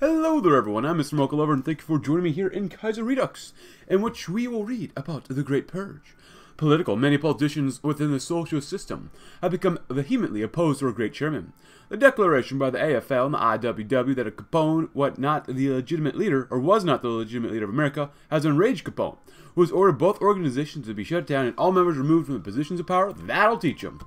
Hello there everyone, I'm Mr. Mocha and thank you for joining me here in Kaiser Redux, in which we will read about the Great Purge. Political, many politicians within the socialist system have become vehemently opposed to our great chairman. The declaration by the AFL and the IWW that a Capone was not the legitimate leader, or was not the legitimate leader of America, has enraged Capone, who has ordered both organizations to be shut down and all members removed from the positions of power. That'll teach them.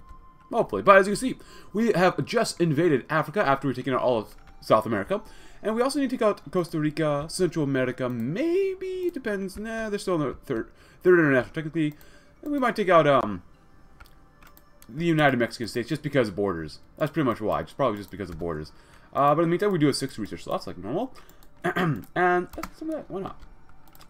Hopefully. But as you can see, we have just invaded Africa after we've taken out all of South America. And we also need to take out Costa Rica, Central America, maybe, depends. Nah, they're still in the third, third international, technically. And we might take out, um, the United Mexican States just because of borders. That's pretty much why. It's probably just because of borders. Uh, but in the meantime, we do a six research slots like normal. and uh, some of that, why not?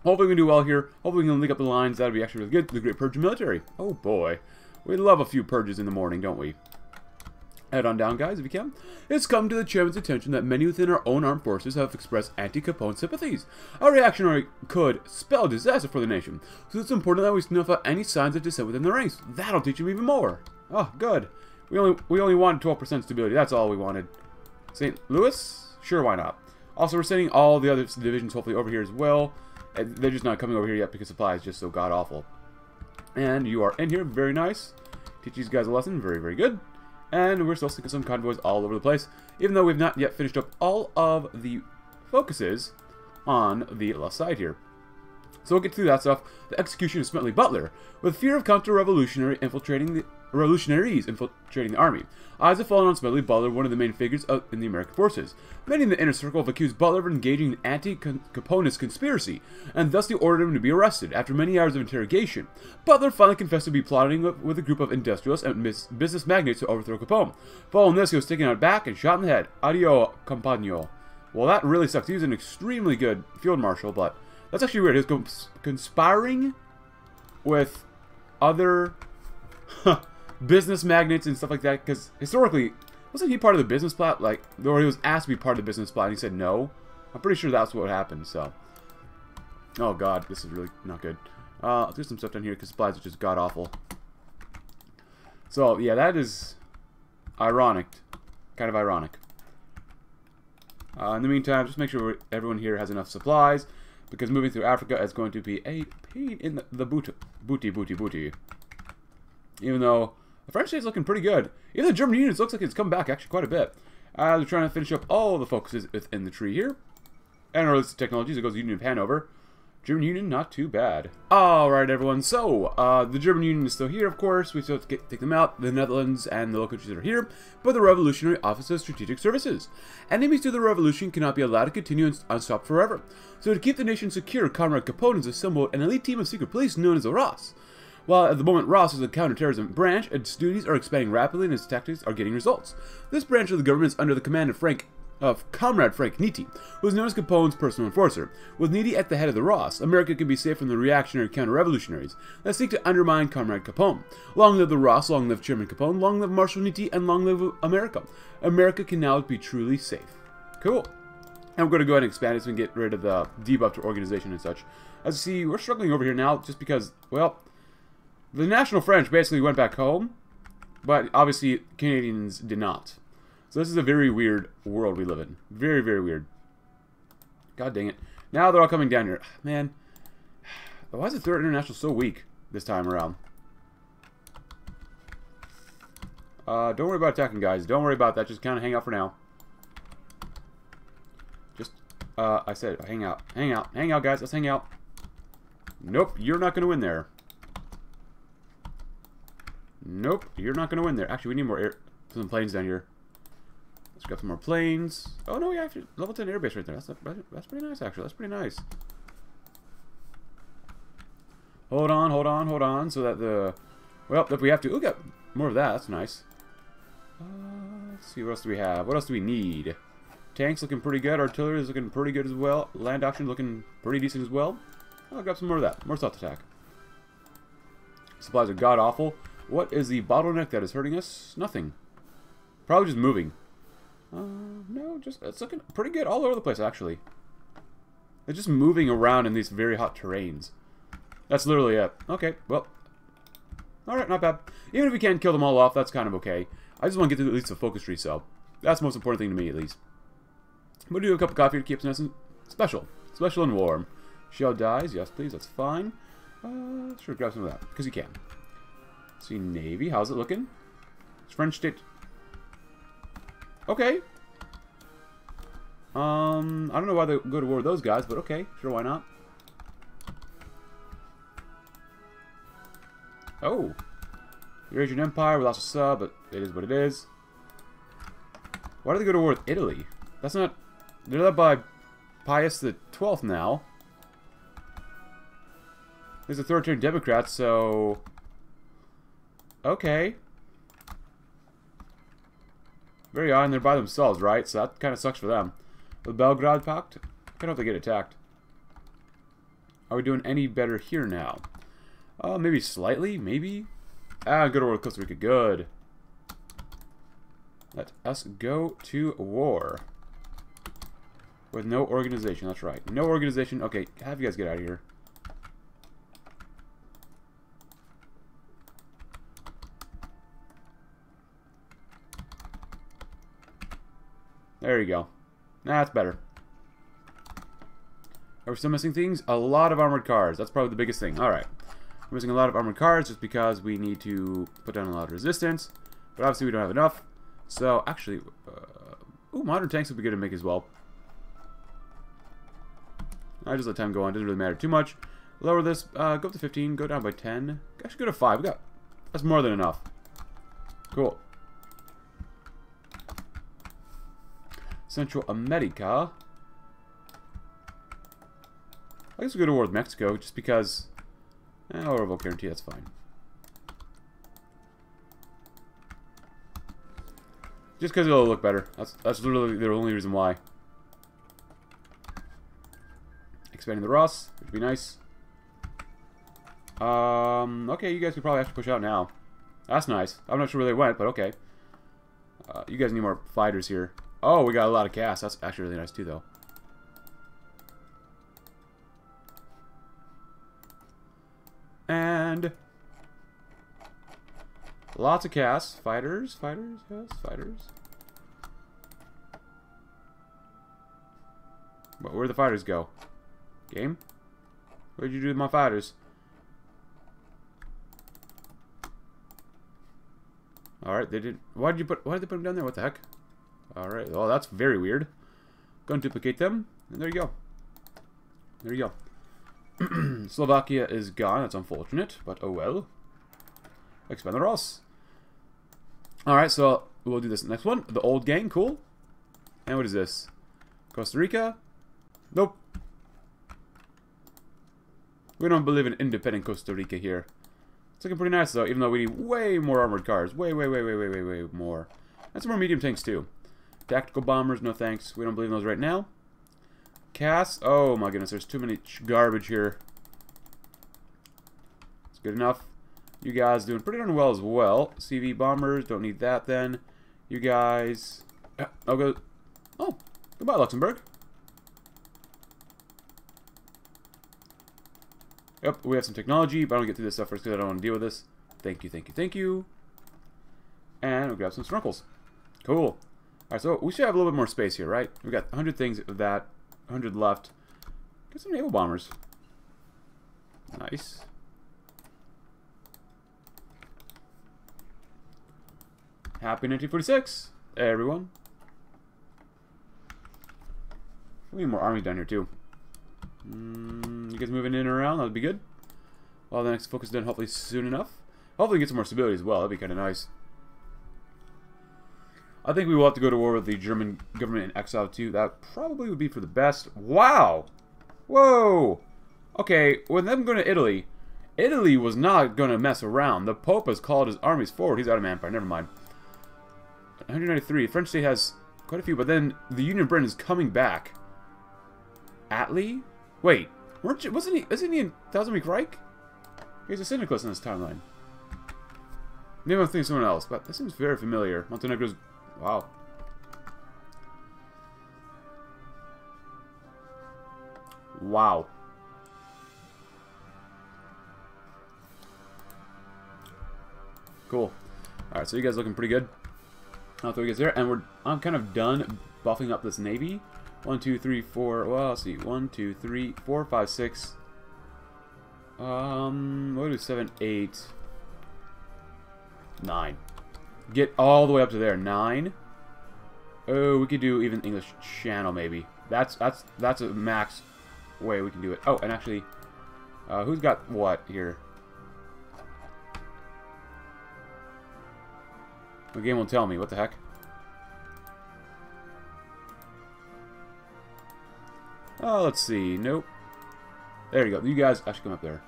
Hopefully we can do well here. Hopefully we can link up the lines. That'd be actually really good. For the Great Purge Military. Oh boy. We love a few purges in the morning, don't we? Head on down, guys, if you can. It's come to the chairman's attention that many within our own armed forces have expressed anti-Capone sympathies. Our reactionary could spell disaster for the nation, so it's important that we snuff out any signs of dissent within the ranks. That'll teach them even more. Oh, good. We only we only wanted 12% stability. That's all we wanted. St. Louis? Sure, why not? Also, we're sending all the other divisions hopefully over here as well. They're just not coming over here yet because supply is just so god-awful. And you are in here. Very nice. Teach these guys a lesson. Very, very good. And we're still sticking some convoys all over the place, even though we've not yet finished up all of the focuses on the left side here. So we'll get through that stuff. The execution of Smedley Butler, with fear of counter-revolutionary infiltrating the revolutionaries infiltrating the army. Eyes have fallen on Smedley Butler, one of the main figures of, in the American forces. Many in the inner circle have accused Butler of engaging in anti-Caponist conspiracy, and thus they ordered him to be arrested. After many hours of interrogation, Butler finally confessed to be plotting with a group of industrialists and business magnates to overthrow Capone. Following this, he was taken out back and shot in the head. Adio, compagno. Well, that really sucks. He was an extremely good field marshal, but that's actually weird. He was cons conspiring with other business magnates and stuff like that. Because historically, wasn't he part of the business plot? Like, or he was asked to be part of the business plot, and he said no. I'm pretty sure that's what happened. So, oh god, this is really not good. Uh, let's do some stuff down here because supplies are just god awful. So yeah, that is ironic, kind of ironic. Uh, in the meantime, just make sure everyone here has enough supplies, because moving through Africa is going to be a pain in the, the boot, booty, booty, booty. Even though the French is looking pretty good. Even the German units looks like it's come back actually quite a bit. Uh, they're trying to finish up all the focuses within the tree here. And our list of technologies, it goes Union of Hanover. German Union, not too bad. Alright, everyone, so, uh, the German Union is still here, of course. We still have to get, take them out. The Netherlands and the local countries are here. But the Revolutionary Office of Strategic Services. Enemies to the revolution cannot be allowed to continue and unstopped forever. So to keep the nation secure, Comrade Capone has assembled an elite team of secret police known as the Ross. While at the moment Ross is a counterterrorism branch, its duties are expanding rapidly and its tactics are getting results. This branch of the government is under the command of Frank of Comrade Frank Nitti, who is known as Capone's personal enforcer. With Nitti at the head of the Ross, America can be safe from the reactionary counter-revolutionaries that seek to undermine Comrade Capone. Long live the Ross, long live Chairman Capone, long live Marshal Nitti, and long live America. America can now be truly safe. Cool. And we're going to go ahead and expand this and get rid of the debuff to organization and such. As you see, we're struggling over here now just because, well, the National French basically went back home, but obviously Canadians did not. So this is a very weird world we live in. Very, very weird. God dang it. Now they're all coming down here. Man, why is the Third International so weak this time around? Uh, don't worry about attacking, guys. Don't worry about that. Just kind of hang out for now. Just, uh, I said hang out. Hang out. Hang out, guys. Let's hang out. Nope, you're not going to win there. Nope, you're not going to win there. Actually, we need more air, some planes down here. Let's grab some more planes. Oh, no, we have level 10 airbase right there. That's, that's pretty nice, actually. That's pretty nice. Hold on, hold on, hold on, so that the... Well, if we have to... Oh, got more of that. That's nice. Uh, let's see, what else do we have? What else do we need? Tanks looking pretty good. Artillery is looking pretty good as well. Land options looking pretty decent as well. I'll grab some more of that. More stealth attack. Supplies are god-awful. What is the bottleneck that is hurting us? Nothing. Probably just moving. Uh, no, just it's looking pretty good all over the place, actually. They're just moving around in these very hot terrains. That's literally it. Okay, well. Alright, not bad. Even if we can't kill them all off, that's kind of okay. I just want to get to at least the focus tree, so that's the most important thing to me, at least. We'll do a cup of coffee to keep us nice special. Special and warm. Shell dies. Yes, please. That's fine. Uh, sure, grab some of that. Because you can. See, Navy. How's it looking? It's French state. Okay. Um, I don't know why they go to war with those guys, but okay. Sure, why not? Oh. Eurasian Empire, we lost a sub, but it is what it is. Why do they go to war with Italy? That's not... They're led by Pius the 12th now. He's a authoritarian Democrat, so... Okay. Very odd, and they're by themselves, right? So that kind of sucks for them. The Belgrade Pact? I hope they get attacked. Are we doing any better here now? Uh, maybe slightly, maybe? Ah, good war with Costa Rica, good. Let us go to war. With no organization, that's right. No organization. Okay, have you guys get out of here. There you go. That's better. Are we still missing things? A lot of armored cars. That's probably the biggest thing. Alright. We're missing a lot of armored cars just because we need to put down a lot of resistance. But obviously we don't have enough. So, actually... Uh, ooh, modern tanks would be good to make as well. I just let time go on. Doesn't really matter too much. Lower this. Uh, go up to 15. Go down by 10. Actually, go to 5. We got... That's more than enough. Cool. Central America. I guess we go to war with Mexico, just because... Eh, I'll revoke guarantee, that's fine. Just because it'll look better. That's, that's literally the only reason why. Expanding the Ross, would be nice. Um, okay, you guys could probably have to push out now. That's nice. I'm not sure where they went, but okay. Uh, you guys need more fighters here. Oh, we got a lot of gas. That's actually really nice too, though. And lots of cast. Fighters, fighters, yes, fighters. But where'd the fighters go? Game? What'd you do with my fighters? Alright, they did why did you put why did they put them down there? What the heck? Alright, well that's very weird. Go and duplicate them, and there you go. There you go. Slovakia is gone, that's unfortunate, but oh well. Expand the Ross. Alright, so we'll do this next one. The old gang, cool. And what is this? Costa Rica? Nope. We don't believe in independent Costa Rica here. It's looking pretty nice though, even though we need way more armored cars. Way, way, way, way, way, way, way more. And some more medium tanks too. Tactical bombers, no thanks. We don't believe in those right now. Cass, oh my goodness, there's too many garbage here. It's good enough. You guys doing pretty darn well as well. CV bombers, don't need that then. You guys, I'll go. Oh, goodbye Luxembourg. Yep, we have some technology, but I don't get through this stuff first because I don't want to deal with this. Thank you, thank you, thank you. And we'll grab some snorkels. Cool. Alright, so we should have a little bit more space here, right? We've got 100 things of that, 100 left. Get some naval bombers. Nice. Happy 1946, everyone. We need more armies down here, too. Mm, you guys moving in and around, that would be good. Well, the next focus done hopefully soon enough. Hopefully get some more stability as well, that'd be kind of nice. I think we will have to go to war with the German government in exile too. That probably would be for the best. Wow! Whoa! Okay, with them going to Italy, Italy was not going to mess around. The Pope has called his armies forward. He's out of manpower, never mind. 193. French state has quite a few, but then the Union of Britain is coming back. Attlee? Wait, weren't you, wasn't he, isn't he in Thousand Week Reich? He's a Syndicalist in this timeline. Maybe I'm thinking someone else, but that seems very familiar. Montenegro's, wow. Wow. Cool. Alright, so you guys looking pretty good. Throw you guys there, and we're I'm kind of done buffing up this navy. One, two, three, four. Well, let's see. One, two, three, four, five, six. Um, what do seven, eight, nine. Get all the way up to there. Nine. Oh, we could do even English Channel maybe. That's that's that's a max way we can do it. Oh, and actually, uh, who's got what here? The game won't tell me. What the heck? Oh, let's see. Nope. There you go. You guys actually come up there.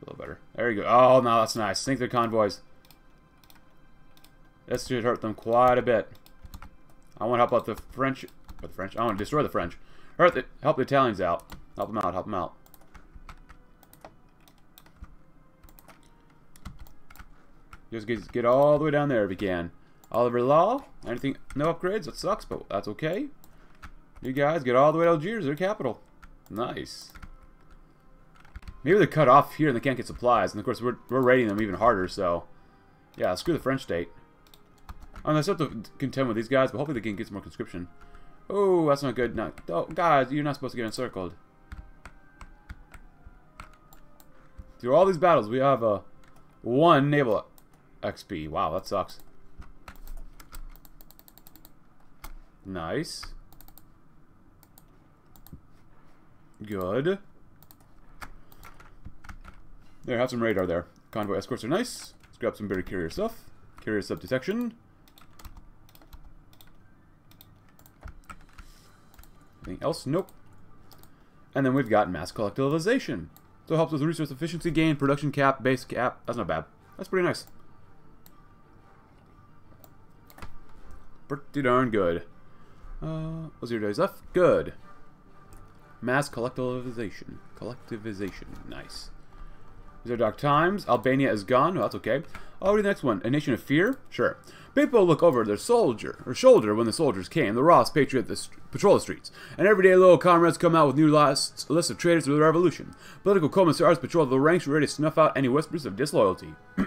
A little better. There you go. Oh, no, that's nice. Sink their convoys. This should hurt them quite a bit. I want to help out the French. the French? I want to destroy the French. Hurt the, help the Italians out. Help them out. Help them out. Just get, get all the way down there if you can. Oliver Law. Anything? No upgrades? That sucks, but that's okay. You guys get all the way to Algiers, their capital. Nice. Maybe they're cut off here and they can't get supplies. And of course, we're, we're raiding them even harder, so... Yeah, screw the French state. I'm gonna have to contend with these guys, but hopefully they can get some more conscription. Oh, that's not good. No, oh, guys, you're not supposed to get encircled. Through all these battles, we have a uh, one naval XP. Wow, that sucks. Nice. Good. There, have some radar there. Convoy escorts are nice. Let's grab some better carrier stuff. Carrier sub detection. Anything else? Nope. And then we've got mass collectivization. So it helps with resource efficiency gain, production cap, base cap. That's not bad. That's pretty nice. Pretty darn good. Uh, what's your days left? Good. Mass collectivization. Collectivization. Nice. Dark times. Albania is gone. Oh, that's okay. Oh, the next one. A nation of fear? Sure. People look over their soldier or shoulder when the soldiers came. The Ross patriot the patrol the streets, and everyday little comrades come out with new lists, lists of traitors to the revolution. Political commissars patrol the ranks, ready to snuff out any whispers of disloyalty.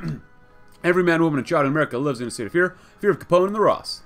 Every man, woman, and child in America lives in a state of fear. Fear of Capone and the Ross.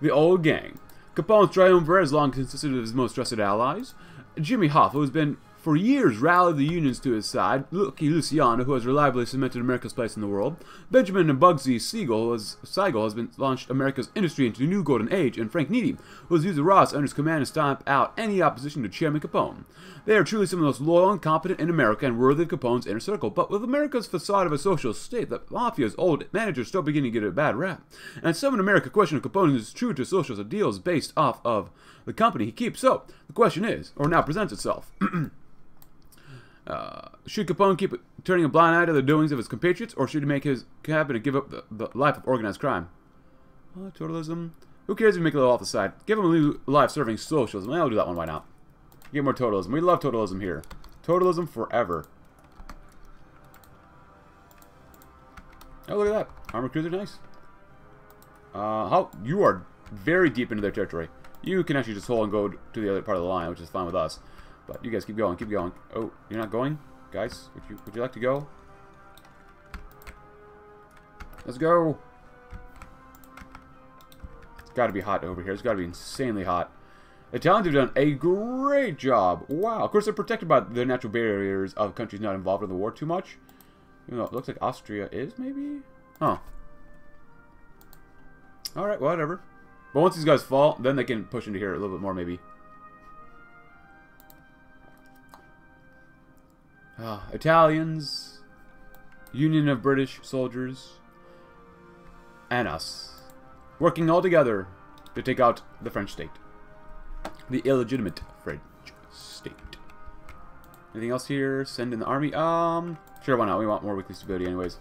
The old gang. Capone's triumvirate has long consisted of his most trusted allies. Jimmy Hoffa, who's been for years rallied the unions to his side, Lucky Luciano, who has reliably cemented America's place in the world, Benjamin and Bugsy Siegel, has, Siegel has been launched America's industry into a new golden age, and Frank Nitti, who has used the Ross under his command to stamp out any opposition to Chairman Capone. They are truly some of the most loyal and competent in America and worthy of Capone's inner circle, but with America's facade of a social state, the mafia's old managers still beginning to get a bad rap. And some in America question if Capone is true to social ideals based off of the company he keeps. So, the question is, or now presents itself. Uh, should Capone keep turning a blind eye to the doings of his compatriots, or should he make his cabinet give up the, the life of organized crime? Uh, totalism. Who cares if you make a little off the side? Give him a new life serving socialism. I'll do that one. Why not? Get more totalism. We love totalism here. Totalism forever. Oh, look at that. Armor cruiser, nice. Uh, how you are very deep into their territory. You can actually just hold and go to the other part of the line, which is fine with us. But you guys keep going, keep going. Oh, you're not going? Guys, would you would you like to go? Let's go! It's gotta be hot over here. It's gotta be insanely hot. The Italians have done a great job. Wow. Of course, they're protected by the natural barriers of countries not involved in the war too much. You know, it looks like Austria is, maybe? Huh. Alright, whatever. But once these guys fall, then they can push into here a little bit more, maybe. Uh, Italians, Union of British Soldiers, and us. Working all together to take out the French state. The illegitimate French state. Anything else here? Send in the army? Um, sure, why not? We want more weekly stability anyways.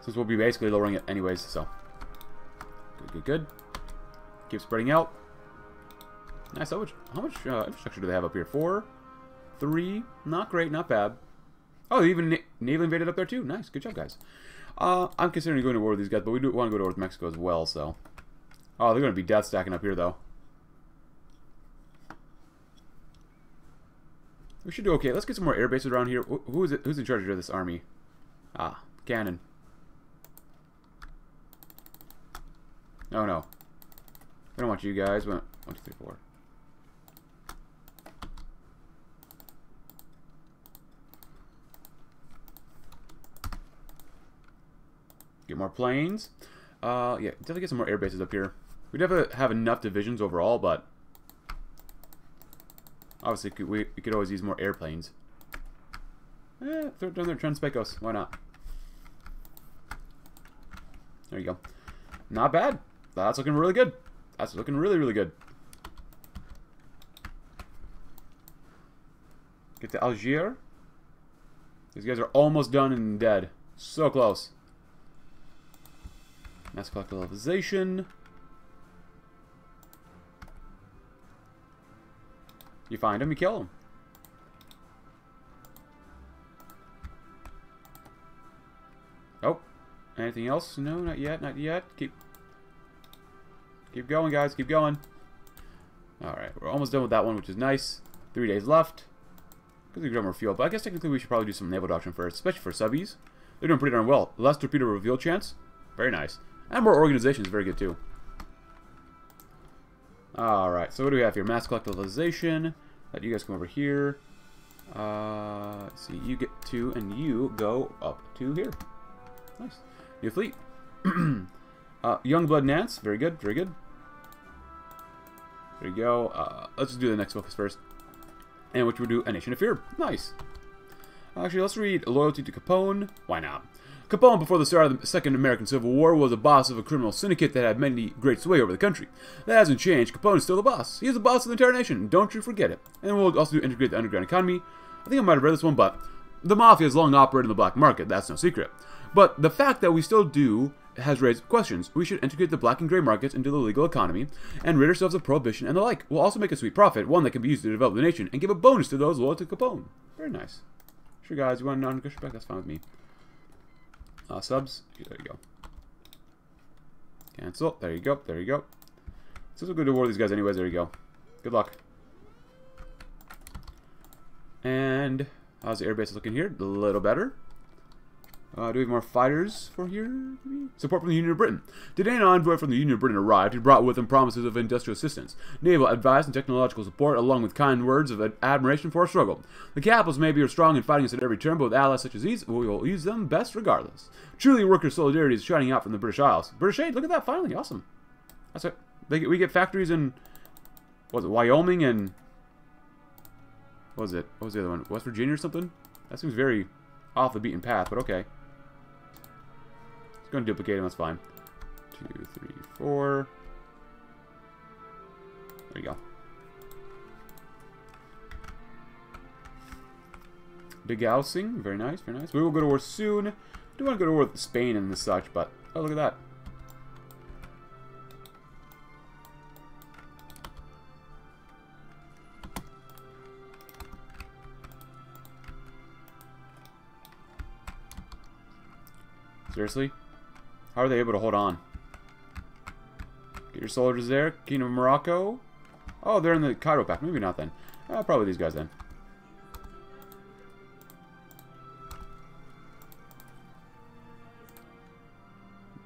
Since we'll be basically lowering it anyways, so. Good, good, good. Keep spreading out. Nice. How much, how much uh, infrastructure do they have up here? Four? Three. Not great, not bad. Oh, even na naval invaded up there too. Nice. Good job, guys. Uh, I'm considering going to war with these guys, but we do want to go to war with Mexico as well, so. Oh, they're going to be death stacking up here, though. We should do okay. Let's get some more air bases around here. Who is it? Who's in charge of this army? Ah, cannon. Oh no. We don't want you guys. One, two, three, four. Get more planes. Uh, yeah, definitely get some more air bases up here. We definitely have enough divisions overall, but obviously we, we could always use more airplanes. Eh, throw it down there, try and. Why not? There you go. Not bad. That's looking really good. That's looking really, really good. Get to Algiers. These guys are almost done and dead. So close. Mass collectivization. You find him, you kill him. Oh, anything else? No, not yet, not yet. Keep, keep going, guys. Keep going. All right, we're almost done with that one, which is nice. Three days left. Because we got more fuel, but I guess technically we should probably do some naval doctrine first, especially for subbies. They're doing pretty darn well. Less torpedo reveal chance. Very nice. And more organization is very good too. Alright, so what do we have here? Mass collectivization. Let you guys come over here. Uh, see, you get two, and you go up to here. Nice. New fleet. uh, Youngblood Nance. Very good, very good. There you go. Uh, let's just do the next focus first. And which would do A Nation of Fear. Nice. Actually, let's read Loyalty to Capone. Why not? Capone, before the start of the Second American Civil War, was a boss of a criminal syndicate that had many great sway over the country. That hasn't changed. Capone is still the boss. He is the boss of the entire nation. Don't you forget it. And we'll also integrate the underground economy. I think I might have read this one, but the mafia has long operated in the black market. That's no secret. But the fact that we still do has raised questions. We should integrate the black and gray markets into the legal economy and rid ourselves of prohibition and the like. We'll also make a sweet profit, one that can be used to develop the nation, and give a bonus to those loyal to Capone. Very nice. Sure, guys, you want to non-negotiable? That's fine with me. Uh, subs. There you go. Cancel. There you go. There you go. So we'll go to war these guys anyways. There you go. Good luck. And how's the airbase looking here? A little better. Uh, do we have more fighters for here? Maybe? Support from the Union of Britain. Today, an envoy from the Union of Britain arrived. He brought with him promises of industrial assistance, naval advice, and technological support, along with kind words of admiration for our struggle. The capitals maybe are strong in fighting us at every turn, but with allies such as these, we will use them best regardless. Truly, worker solidarity is shining out from the British Isles. British aid, look at that, finally, awesome. That's it. Get, we get factories in, was it, Wyoming and, what was it, what was the other one, West Virginia or something? That seems very off the beaten path, but okay. It's going to duplicate them, that's fine. Two, three, four. There you go. Degaussing, very nice, very nice. We will go to war soon. do want to go to war with Spain and such, but oh look at that. Seriously? How are they able to hold on? Get your soldiers there. Kingdom of Morocco. Oh, they're in the Cairo Pact. Maybe not then. Uh, probably these guys then.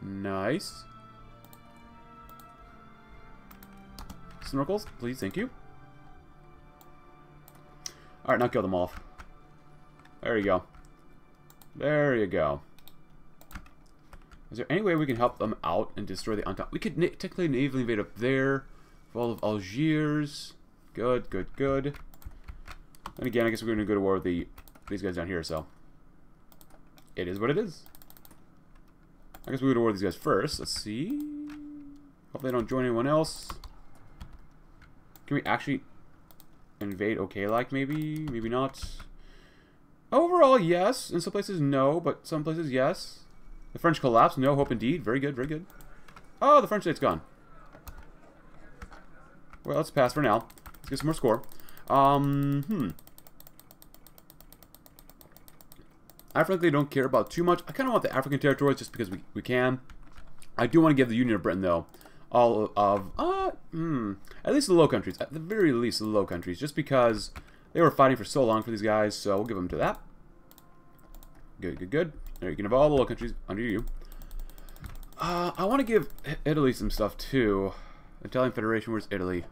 Nice. Snorkels, please, thank you. Alright, now kill them off. There you go. There you go. Is there any way we can help them out and destroy the Entente? We could na technically naval invade up there. Fall of Algiers. Good, good, good. And again, I guess we're going to go to war with the these guys down here, so... It is what it is. I guess we war with these guys first. Let's see... Hope they don't join anyone else. Can we actually invade okay-like, maybe? Maybe not. Overall, yes. In some places, no. But some places, yes. The French collapse. No hope indeed. Very good, very good. Oh, the French state's gone. Well, let's pass for now. Let's get some more score. Um, hmm. I frankly don't care about too much. I kind of want the African territories just because we, we can. I do want to give the Union of Britain, though, all of, uh, hmm, at least the Low Countries. At the very least, the Low Countries, just because they were fighting for so long for these guys, so we'll give them to that. Good, good, good. There, you can have all the little Countries under you. Uh, I want to give Italy some stuff, too. Italian Federation, where's Italy?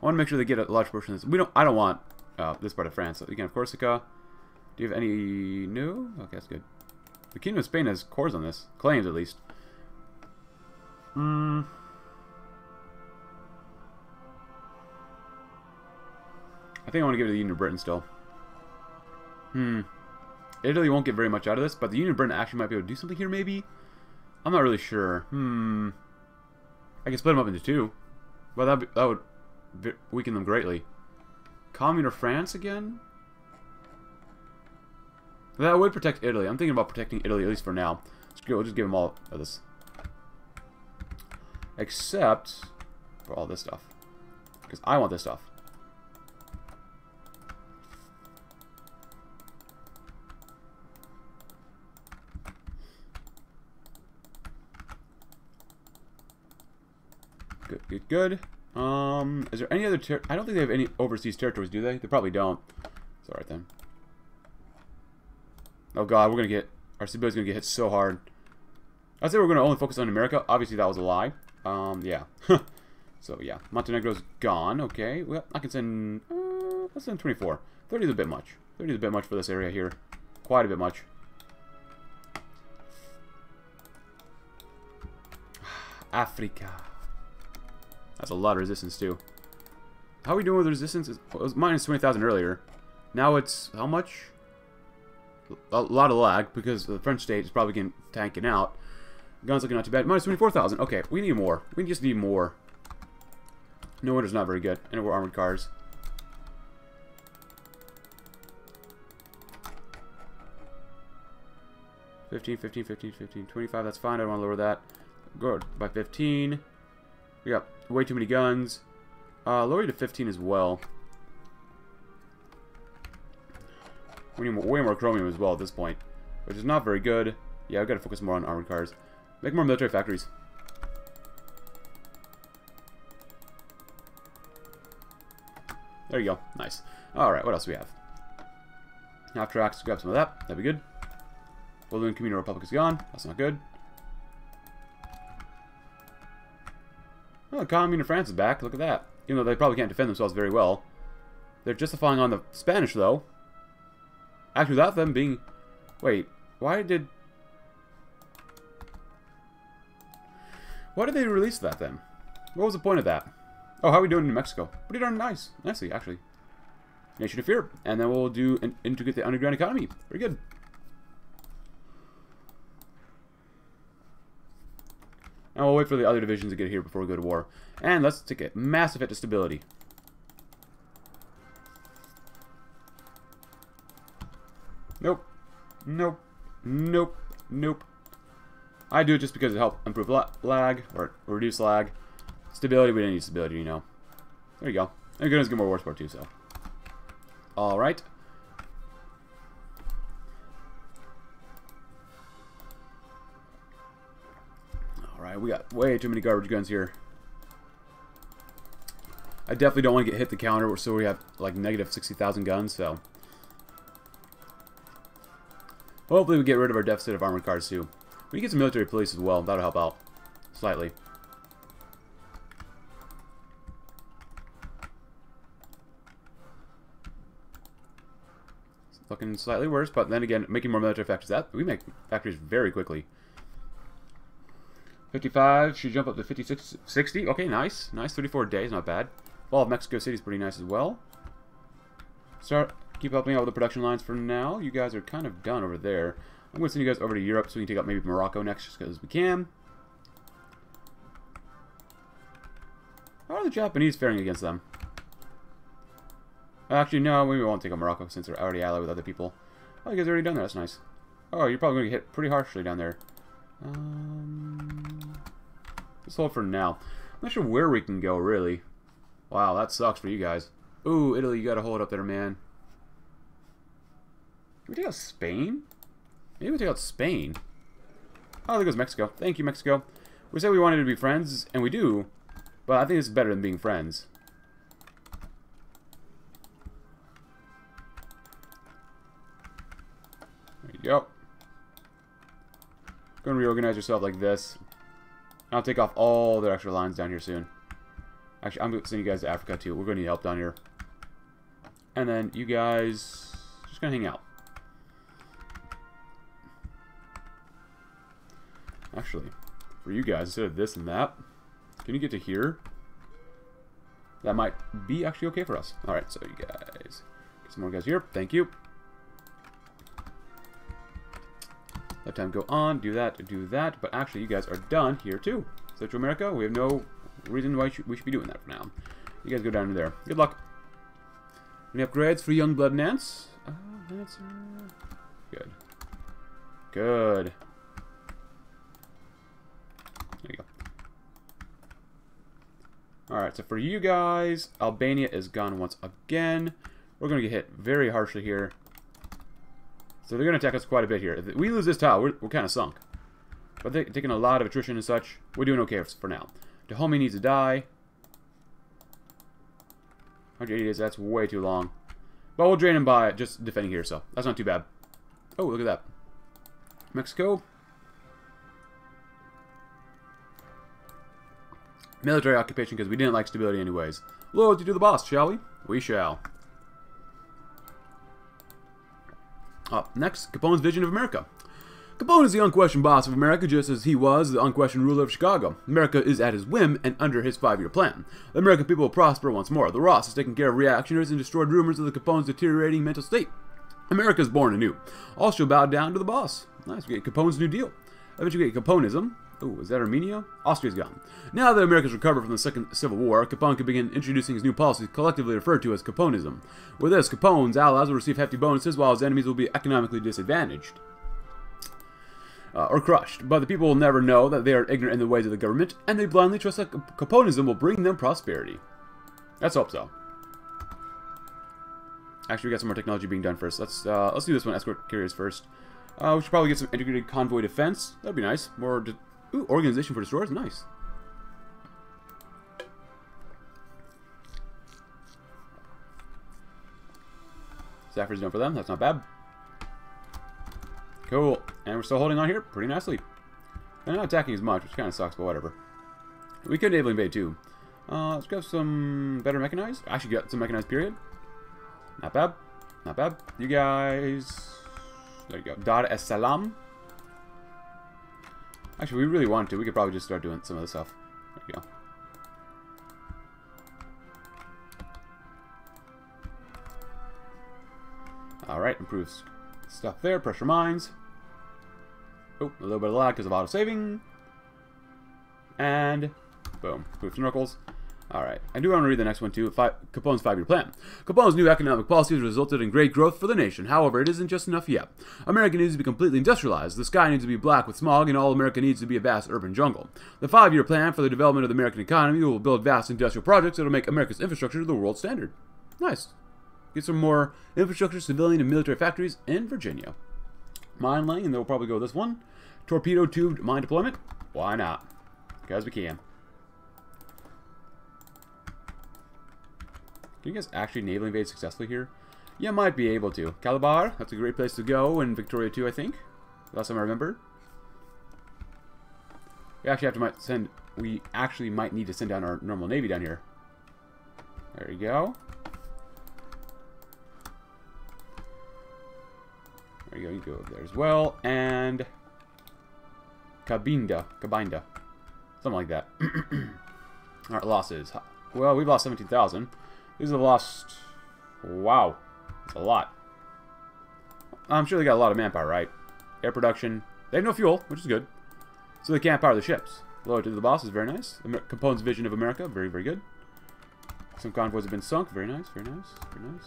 I want to make sure they get a large portion of this. We don't. I don't want uh, this part of France. So again, of Corsica. Do you have any? No. Okay, that's good. The Kingdom of Spain has cores on this, claims at least. Hmm. I think I want to give it to the Union of Britain still. Hmm. Italy won't get very much out of this, but the Union of Britain actually might be able to do something here, maybe? I'm not really sure. Hmm. I can split them up into two. But that that would weaken them greatly. Commune of France again? That would protect Italy. I'm thinking about protecting Italy, at least for now. Screw it, we'll just give them all of this. Except for all this stuff. Because I want this stuff. Good. Um, is there any other ter I don't think they have any overseas territories, do they? They probably don't. It's alright then. Oh god, we're gonna get... Our stability's gonna get hit so hard. I said we're gonna only focus on America. Obviously, that was a lie. Um, yeah. so, yeah. Montenegro's gone. Okay. Well, I can send... Uh, let's send 24. 30 is a bit much. 30 is a bit much for this area here. Quite a bit much. Africa. That's a lot of resistance, too. How are we doing with resistance? It was minus 20,000 earlier. Now it's... How much? A lot of lag, because the French state is probably getting tanking out. Guns looking not too bad. Minus 24,000. Okay, we need more. We just need more. No wonder's not very good. And we're armored cars. Fifteen, fifteen, fifteen, fifteen, twenty-five. That's fine. I don't want to lower that. Go by 15. We got way too many guns. Uh, lower to 15 as well. We need way more chromium as well at this point, which is not very good. Yeah, I've got to focus more on armored cars. Make more military factories. There you go. Nice. Alright, what else do we have? Half tracks, grab some of that. That'd be good. Bolivian Communal Republic is gone. That's not good. Oh, the Commune of France is back. Look at that. Even though they probably can't defend themselves very well. They're justifying on the Spanish, though. Actually, without them being... Wait, why did... Why did they release that, then? What was the point of that? Oh, how are we doing in New Mexico? Pretty darn nice. Nicely, actually. Nation of Fear. And then we'll do an integrate the underground economy. Very good. And we'll wait for the other divisions to get here before we go to war. And let's take a massive hit to stability. Nope. Nope. Nope. Nope. I do it just because it helps improve lag, or reduce lag. Stability, we didn't need stability, you know. There you go. And goodness, get more war support too, so. Alright. We got way too many garbage guns here. I definitely don't want to get hit the counter, so we have like negative 60,000 guns, so. Hopefully we get rid of our deficit of armored cars too. We can get some military police as well, that'll help out. Slightly. It's looking slightly worse, but then again, making more military factories, that we make factories very quickly. 55, should jump up to 56, 60. Okay, nice. Nice, 34 days, not bad. Wall of Mexico City is pretty nice as well. Start, keep helping out with the production lines for now. You guys are kind of done over there. I'm going to send you guys over to Europe so we can take out maybe Morocco next just because we can. How are the Japanese faring against them? Actually, no, we won't take out Morocco since they're already allied with other people. Oh, you guys already done that. That's nice. Oh, you're probably going to get hit pretty harshly down there. Um, let's hold for now. I'm not sure where we can go, really. Wow, that sucks for you guys. Ooh, Italy, you got to hold up there, man. Can we take out Spain? Maybe we take out Spain. Oh, there goes Mexico. Thank you, Mexico. We said we wanted to be friends, and we do. But I think it's better than being friends. Go. And reorganize yourself like this. I'll take off all their extra lines down here soon. Actually, I'm going to send you guys to Africa too. We're going to need help down here. And then you guys just going to hang out. Actually, for you guys, instead of this and that, can you get to here? That might be actually okay for us. Alright, so you guys, get some more guys here. Thank you. Let time go on, do that, do that. But actually, you guys are done here too. Central America, we have no reason why we should be doing that for now. You guys go down to there. Good luck. Any upgrades for young blood Nance? Uh, oh, Lancer. Uh, good. Good. There you go. Alright, so for you guys, Albania is gone once again. We're going to get hit very harshly here. So they're going to attack us quite a bit here. If we lose this tile, we're, we're kind of sunk. But they're taking a lot of attrition and such. We're doing okay for now. Dahomey needs to die. 180 days, that's way too long. But we'll drain him by just defending here, so that's not too bad. Oh, look at that. Mexico. Military occupation because we didn't like stability anyways. Loyalty to do the boss, shall we? We shall. Up next, Capone's vision of America. Capone is the unquestioned boss of America just as he was the unquestioned ruler of Chicago. America is at his whim and under his five-year plan. The American people will prosper once more. The Ross has taken care of reactionaries and destroyed rumors of the Capone's deteriorating mental state. America is born anew. All shall bow down to the boss. Nice, we get Capone's New Deal. Eventually we get Caponism. Oh, is that Armenia? Austria's gone. Now that America's recovered from the Second Civil War, Capone can begin introducing his new policies collectively referred to as Caponism. With this, Capone's allies will receive hefty bonuses while his enemies will be economically disadvantaged. Uh, or crushed, but the people will never know that they are ignorant in the ways of the government, and they blindly trust that Caponism will bring them prosperity. Let's hope so. Actually, we got some more technology being done first. Let's uh, let's do this one, escort carriers first. Uh, we should probably get some integrated convoy defense. That'd be nice. More Ooh, organization for destroyers, nice. Zafir's done for them, that's not bad. Cool, and we're still holding on here pretty nicely. They're not attacking as much, which kind of sucks, but whatever. We could naval invade too. Uh, let's go some better mechanized. I should get some mechanized period. Not bad. Not bad. You guys... There you go. Dar es Salaam. Actually, we really want to. We could probably just start doing some of the stuff. There we go. Alright, improves stuff there. Pressure mines. Oh, a little bit of lag because of auto-saving. And boom. Improves snorkels. Alright, I do want to read the next one too. Five, Capone's five-year plan. Capone's new economic policies resulted in great growth for the nation. However, it isn't just enough yet. America needs to be completely industrialized. The sky needs to be black with smog, and all America needs to be a vast urban jungle. The five-year plan for the development of the American economy will build vast industrial projects that will make America's infrastructure the world standard. Nice. Get some more infrastructure, civilian, and military factories in Virginia. Mine laying, and then we'll probably go this one. Torpedo tubed mine deployment. Why not? Because we can. Can you guys actually naval invade successfully here? Yeah, might be able to. Calabar, that's a great place to go in Victoria 2, I think. Last time I remember. We actually have to might send... We actually might need to send down our normal navy down here. There you go. There you go, you go over there as well. And... Cabinda. Cabinda. Something like that. Alright, losses. Well, we've lost 17,000. These have lost... Wow. That's a lot. I'm sure they got a lot of manpower, right? Air production. They have no fuel, which is good. So they can't power the ships. Loyalty to the boss is very nice. Amer Capone's vision of America, very, very good. Some convoys have been sunk. Very nice, very nice, very nice.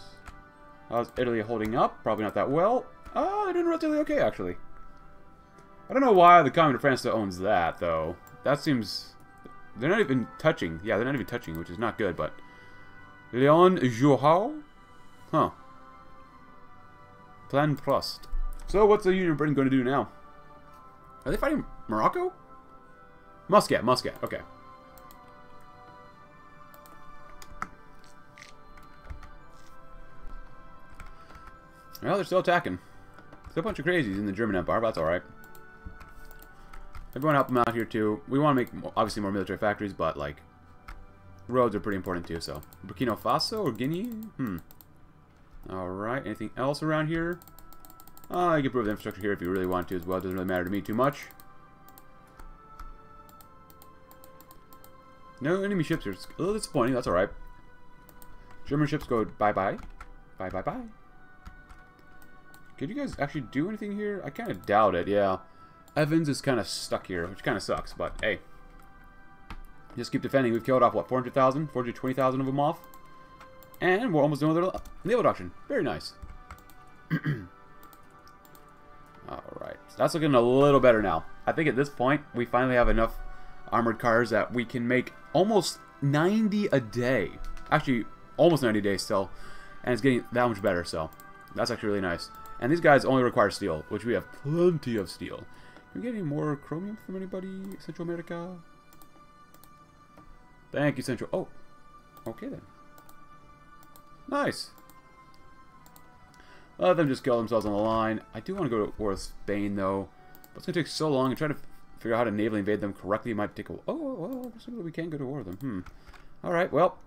How's Italy holding up? Probably not that well. Oh, they're doing relatively okay, actually. I don't know why the Commune of France owns that, though. That seems... They're not even touching. Yeah, they're not even touching, which is not good, but... Leon Joao? Huh. Plan Prost. So what's the Union Britain going to do now? Are they fighting Morocco? Muscat, Muscat, okay. Well, they're still attacking. Still a bunch of crazies in the German Empire, but that's alright. Everyone help them out here too. We want to make, obviously, more military factories, but, like, roads are pretty important too, so. Burkina Faso or Guinea? Hmm. Alright, anything else around here? Uh, you can improve the infrastructure here if you really want to as well. It doesn't really matter to me too much. No enemy ships. It's a little disappointing. That's alright. German ships go bye-bye. Bye-bye-bye. Could you guys actually do anything here? I kind of doubt it, yeah. Evans is kind of stuck here, which kind of sucks, but hey. Just keep defending. We've killed off, what, 400,000? 420,000 of them off? And we're almost done with naval doctrine. Very nice. Alright, so that's looking a little better now. I think at this point, we finally have enough armored cars that we can make almost 90 a day. Actually, almost 90 days still. And it's getting that much better, so that's actually really nice. And these guys only require steel, which we have plenty of steel. Can we get any more chromium from anybody? Central America? Thank you, Central. Oh, okay then. Nice. Let them just kill themselves on the line. I do want to go to war with Spain, though. But it's going to take so long. And try to figure out how to navally invade them correctly might take a... Oh, well, we can go to war with them. Hmm. Alright, well.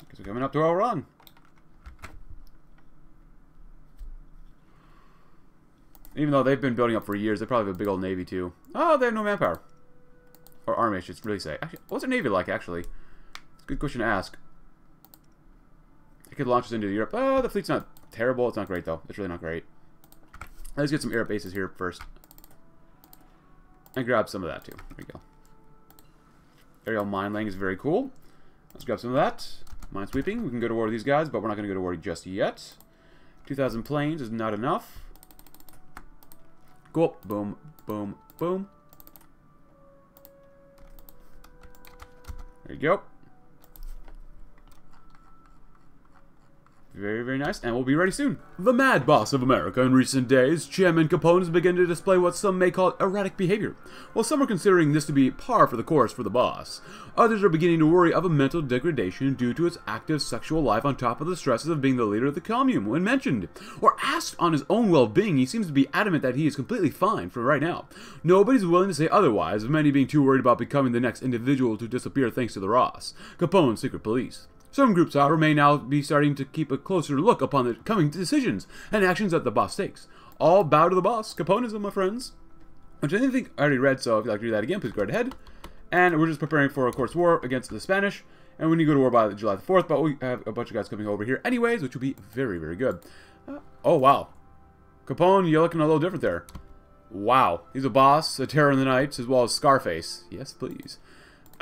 Because we're coming up to our run. Even though they've been building up for years, they probably have a big old navy, too. Oh, they have no manpower. Or army, I should really say. Actually, what's their navy like, actually? It's a good question to ask. It could launch us into Europe. Oh, the fleet's not terrible. It's not great, though. It's really not great. Let's get some air bases here first. And grab some of that, too. There we go. Aerial mine laying is very cool. Let's grab some of that. Mine sweeping. We can go to war with these guys, but we're not going to go to war just yet. 2,000 planes is not enough. Cool. Boom, boom, boom. There you go. Very, very nice, and we'll be ready soon. The mad boss of America in recent days, Chairman Capone has begun to display what some may call erratic behavior. While some are considering this to be par for the course for the boss, others are beginning to worry of a mental degradation due to his active sexual life on top of the stresses of being the leader of the commune when mentioned. Or asked on his own well-being, he seems to be adamant that he is completely fine for right now. Nobody's willing to say otherwise, many being too worried about becoming the next individual to disappear thanks to the Ross, Capone's secret police. Some groups, however, may now be starting to keep a closer look upon the coming decisions and actions that the boss takes. All bow to the boss. Caponism, my friends. Which I didn't think I already read, so if you'd like to do that again, please go right ahead. And we're just preparing for, of course, war against the Spanish. And we need to go to war by July the 4th, but we have a bunch of guys coming over here anyways, which will be very, very good. Uh, oh, wow. Capone, you're looking a little different there. Wow. He's a boss, a terror in the night, as well as Scarface. Yes, please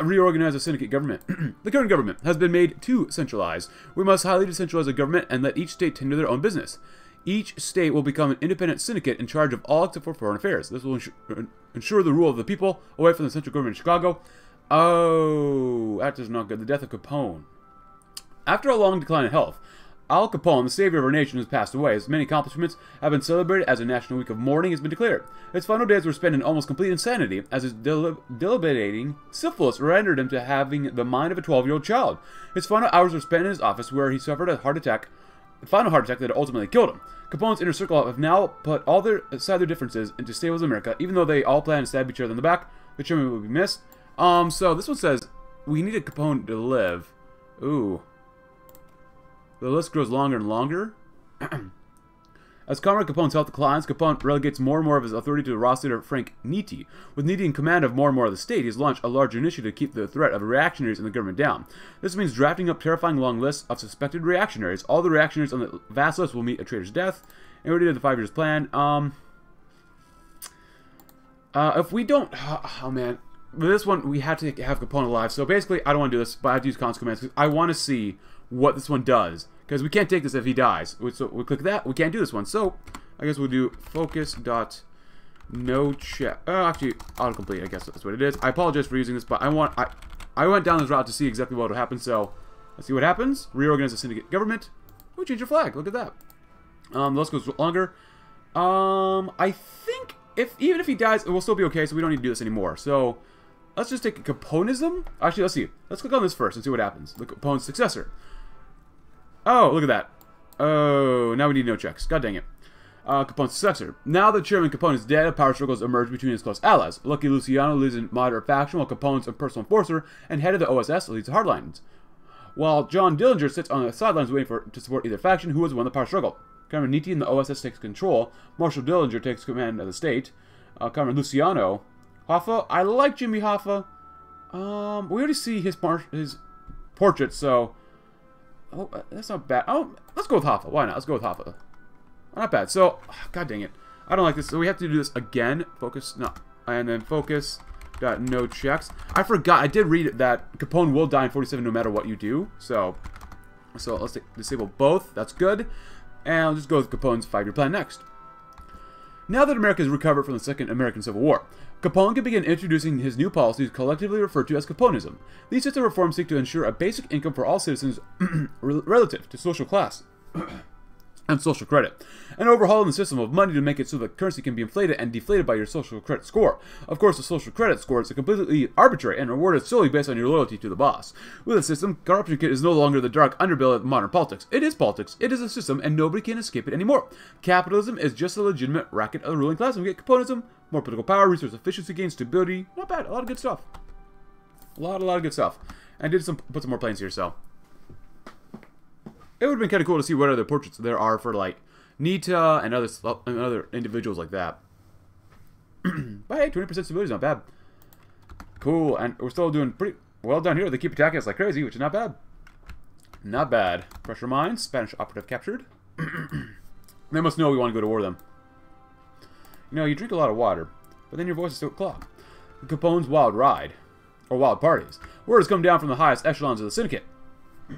reorganize a syndicate government. the current government has been made too centralized. We must highly decentralize the government and let each state tend to their own business. Each state will become an independent syndicate in charge of all except for foreign affairs. This will ensure, ensure the rule of the people away from the central government in Chicago. Oh, that is not good. The death of Capone. After a long decline in health, Al Capone, the savior of our nation, has passed away. His many accomplishments have been celebrated as a national week of mourning has been declared. His final days were spent in almost complete insanity, as his debilitating syphilis rendered him to having the mind of a 12-year-old child. His final hours were spent in his office, where he suffered a heart attack, a final heart attack that ultimately killed him. Capone's inner circle have now put all their aside their differences into stay with America, even though they all plan to stab each other in the back. The chairman will be missed. Um, so this one says we needed Capone to live. Ooh. The list grows longer and longer. As Comrade Capone's health declines, Capone relegates more and more of his authority to Ross leader Frank Nitti. With Nitti in command of more and more of the state, he's launched a large initiative to keep the threat of reactionaries in the government down. This means drafting up terrifying long lists of suspected reactionaries. All the reactionaries on the vast list will meet a traitor's death. And we did the five years plan. Um, uh, if we don't, oh, man, with this one we have to have Capone alive. So basically, I don't want to do this, but I have to use because I want to see what this one does. Because we can't take this if he dies. So we click that. We can't do this one. So I guess we'll do focus dot no check. Oh, actually, autocomplete. I guess that's what it is. I apologize for using this, but I want I I went down this route to see exactly what will happen. So let's see what happens. Reorganize the syndicate government. We change your flag. Look at that. Um, the list goes longer. Um, I think if even if he dies, it will still be okay. So we don't need to do this anymore. So let's just take a Caponism. Actually, let's see. Let's click on this first and see what happens. The Capone's successor. Oh, look at that. Oh, now we need no checks. God dang it. uh, Capone's successor. Now that Chairman Capone is dead, power struggles emerge between his close allies. Lucky Luciano leads a moderate faction, while Capone's a personal enforcer and head of the OSS leads the hardlines. While John Dillinger sits on the sidelines waiting for to support either faction, who has won the power struggle. Cameron Nitti and the OSS takes control. Marshall Dillinger takes command of the state. Uh, Cameron Luciano. Hoffa, I like Jimmy Hoffa. Um, we already see his his portrait, so oh, uh, that's not bad. Oh, let's go with Hoffa. Why not? Let's go with Hoffa. Not bad. So, god dang it. I don't like this. So we have to do this again. Focus, no. And then focus, got no checks. I forgot. I did read that Capone will die in 47 no matter what you do. So, so let's disable both. That's good. And I'll just go with Capone's five-year plan next. Now that America has recovered from the Second American Civil War, Capone can begin introducing his new policies collectively referred to as Caponism. These system reforms seek to ensure a basic income for all citizens relative to social class. and social credit, and overhauling the system of money to make it so that currency can be inflated and deflated by your social credit score. Of course, the social credit score is a completely arbitrary and rewarded solely based on your loyalty to the boss. With a system, corruption is no longer the dark underbelly of modern politics. It is politics, it is a system, and nobody can escape it anymore. Capitalism is just a legitimate racket of the ruling class, and we get Caponism, more political power, resource efficiency gain, stability. Not bad, a lot of good stuff. A lot, a lot of good stuff. I did some put some more planes here, so it would have been kind of cool to see what other portraits there are for like Nita and other and other individuals like that. but hey, 20% stability is not bad. Cool, and we're still doing pretty well down here. They keep attacking us like crazy, which is not bad. Not bad. Pressure mines, Spanish operative captured. they must know we want to go to war with them. You know, you drink a lot of water, but then your voice is still clogged. Capone's wild ride, or wild parties. Word has come down from the highest echelons of the syndicate.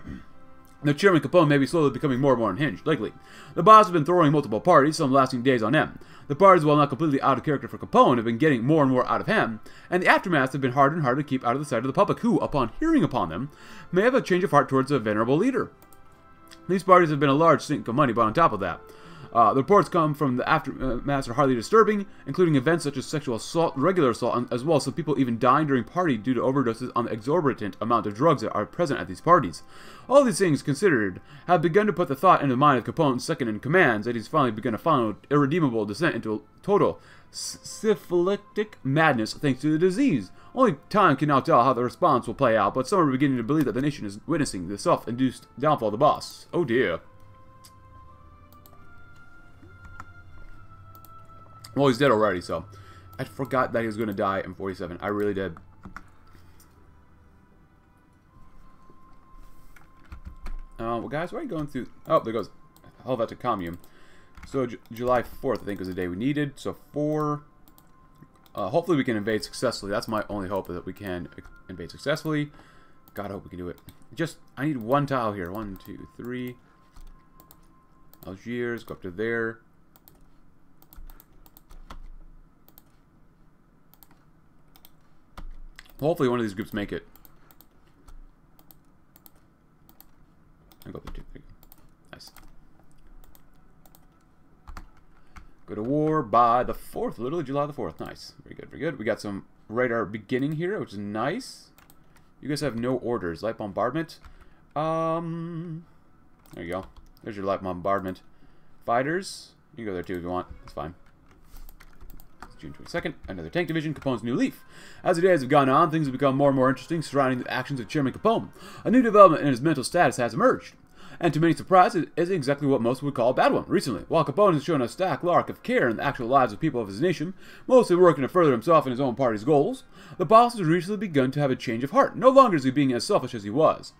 The chairman Capone may be slowly becoming more and more unhinged, likely. The boss has been throwing multiple parties, some lasting days on end. The parties, while not completely out of character for Capone, have been getting more and more out of hand, and the aftermaths have been harder and harder to keep out of the sight of the public, who, upon hearing upon them, may have a change of heart towards the venerable leader. These parties have been a large sink of money, but on top of that, uh, the reports come from the aftermath are hardly disturbing, including events such as sexual assault, regular assault, as well as some people even dying during party due to overdoses on the exorbitant amount of drugs that are present at these parties. All these things considered have begun to put the thought into the mind of Capone's second in command that he's finally begun to follow irredeemable descent into a total syphilitic madness thanks to the disease. Only time can now tell how the response will play out, but some are beginning to believe that the nation is witnessing the self-induced downfall of the boss. Oh dear. Well, he's dead already, so. I forgot that he was going to die in 47. I really did. Uh, well, guys, why are you going through... Oh, there goes Helvetica Commune. So, J July 4th, I think, was the day we needed. So, 4... Uh, hopefully we can invade successfully. That's my only hope, that we can invade successfully. God, I hope we can do it. Just, I need one tile here. One, two, three. Algiers, go up to there. Hopefully one of these groups make it. I go up two. Nice. Go to war by the 4th, literally July the 4th. Nice. Very good, very good. We got some radar beginning here, which is nice. You guys have no orders. Light bombardment. Um, there you go. There's your light bombardment. Fighters. You can go there too if you want. It's fine. June 22nd, another tank division, Capone's new leaf. As the days have gone on, things have become more and more interesting surrounding the actions of Chairman Capone. A new development in his mental status has emerged. And to many surprise, it is exactly what most would call a bad one. Recently, while Capone has shown a stack lark of care in the actual lives of people of his nation, mostly working to further himself and his own party's goals, the boss has recently begun to have a change of heart. No longer is he being as selfish as he was.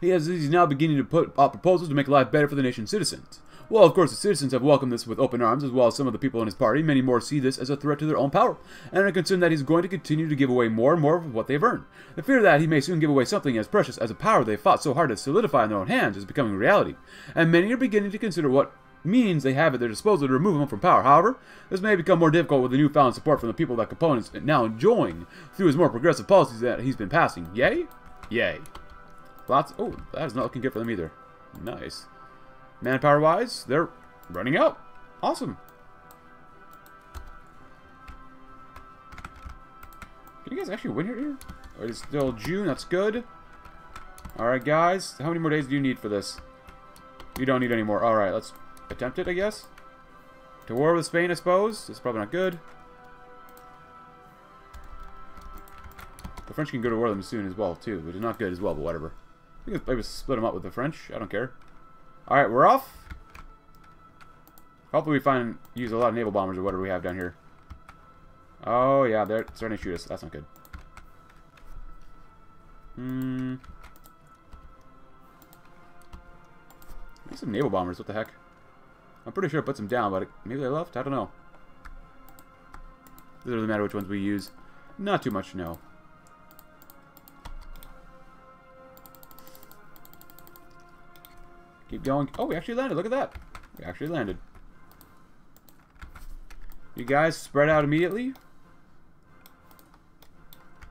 He has, now beginning to put out proposals to make life better for the nation's citizens. Well, of course, the citizens have welcomed this with open arms, as well as some of the people in his party. Many more see this as a threat to their own power, and are concerned that he's going to continue to give away more and more of what they've earned. The fear that he may soon give away something as precious as a power they fought so hard to solidify in their own hands is becoming reality, and many are beginning to consider what means they have at their disposal to remove him from power. However, this may become more difficult with the newfound support from the people that Capone is now enjoying through his more progressive policies that he's been passing. Yay? Yay. Lots. Oh, that is not looking good for them either. Nice. Manpower-wise, they're running out. Awesome. Can you guys actually win here? Oh, it's still June. That's good. Alright, guys. How many more days do you need for this? You don't need any more. Alright, let's attempt it, I guess. To war with Spain, I suppose. It's probably not good. The French can go to war with them soon as well, too, which is not good as well, but whatever. We can maybe split them up with the French. I don't care. Alright, we're off. Hopefully we find use a lot of naval bombers or whatever we have down here. Oh, yeah, they're starting to shoot us. That's not good. Hmm. Some naval bombers, what the heck? I'm pretty sure it puts them down, but maybe they left? I don't know. Doesn't really matter which ones we use. Not too much, no. Going. Oh, we actually landed. Look at that. We actually landed. You guys spread out immediately.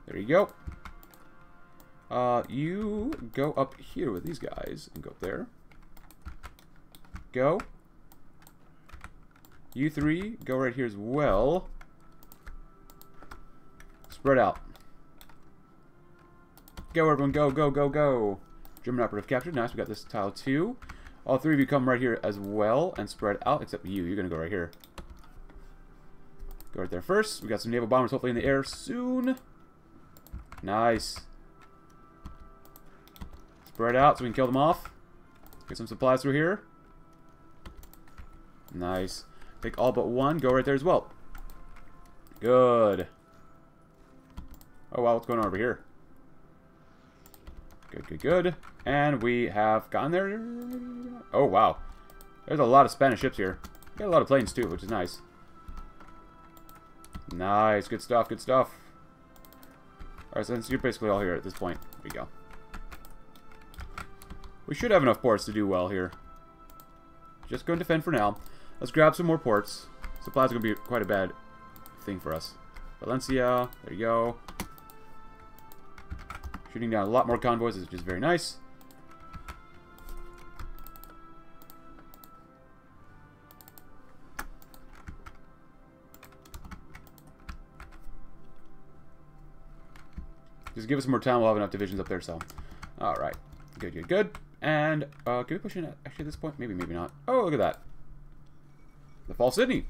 There you go. Uh, you go up here with these guys and go up there. Go. You three, go right here as well. Spread out. Go, everyone. Go, go, go, go. German operative captured. Nice. We got this tile too. All three of you come right here as well and spread out, except you. You're going to go right here. Go right there first. We got some naval bombers hopefully in the air soon. Nice. Spread out so we can kill them off. Get some supplies through here. Nice. Take all but one. Go right there as well. Good. Oh, wow. What's going on over here? Good, good, good. And we have gotten there. Oh, wow. There's a lot of Spanish ships here. Got a lot of planes, too, which is nice. Nice. Good stuff, good stuff. Alright, since you're basically all here at this point. There we go. We should have enough ports to do well here. Just go and defend for now. Let's grab some more ports. Supplies are going to be quite a bad thing for us. Valencia, there you go. Shooting down a lot more convoys, which is very nice. Just give us more time, we'll have enough divisions up there, so. Alright. Good, good, good. And, uh, can we push in actually at this point? Maybe, maybe not. Oh, look at that. The Fall Sydney.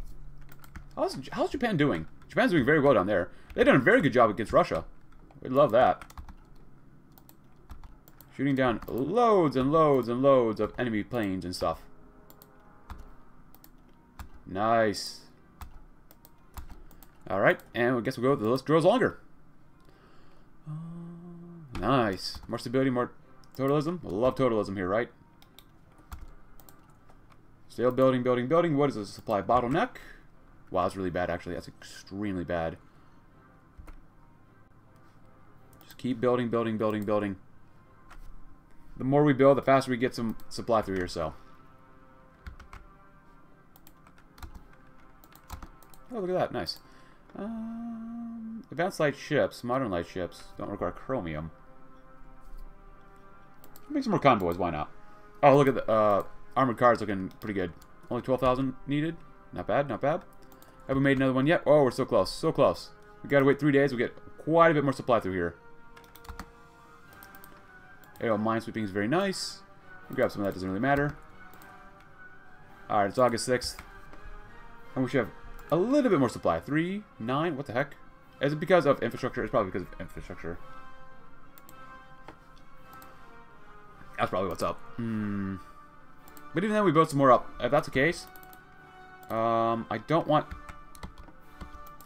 How's, how's Japan doing? Japan's doing very well down there. They've done a very good job against Russia. We love that. Shooting down loads and loads and loads of enemy planes and stuff. Nice. Alright, and I guess we'll go, the list grows longer. Nice. More stability, more totalism. Love totalism here, right? Still building, building, building. What is this? Supply bottleneck? Wow, that's really bad, actually. That's extremely bad. Just keep building, building, building, building. The more we build, the faster we get some supply through here, so. Oh, look at that. Nice. Um, advanced light ships, modern light ships, don't require chromium. Make some more convoys, why not? Oh, look at the uh, armored cars looking pretty good. Only 12,000 needed. Not bad, not bad. Have we made another one yet? Oh, we're so close, so close. We gotta wait three days, we get quite a bit more supply through here. Aerial minesweeping is very nice. We'll grab some of that, doesn't really matter. Alright, it's August 6th. And we should have a little bit more supply. Three, nine, what the heck? Is it because of infrastructure? It's probably because of infrastructure. That's probably what's up. Hmm. But even then, we built some more up. If that's the case, um, I don't want...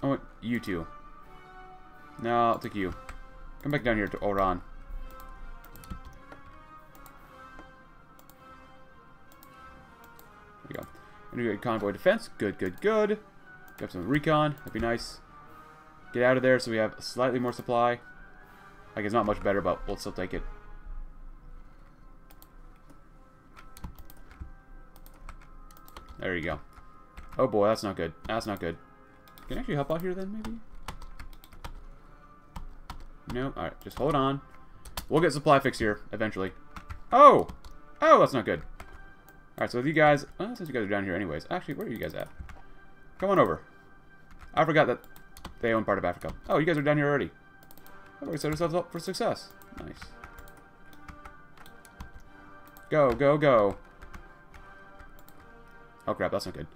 I want you two. No, I'll take you. Come back down here to Oran. There we go. Integrated convoy defense. Good, good, good. Grab some recon. That'd be nice. Get out of there so we have slightly more supply. Like, it's not much better, but we'll still take it. There you go. Oh boy, that's not good. That's not good. Can I actually help out here then, maybe? No? Alright, just hold on. We'll get supply fix here, eventually. Oh! Oh, that's not good. Alright, so with you guys... Well, since you guys are down here anyways. Actually, where are you guys at? Come on over. I forgot that they own part of Africa. Oh, you guys are down here already. Oh, we set ourselves up for success. Nice. Go, go, go. Oh crap, that's not good.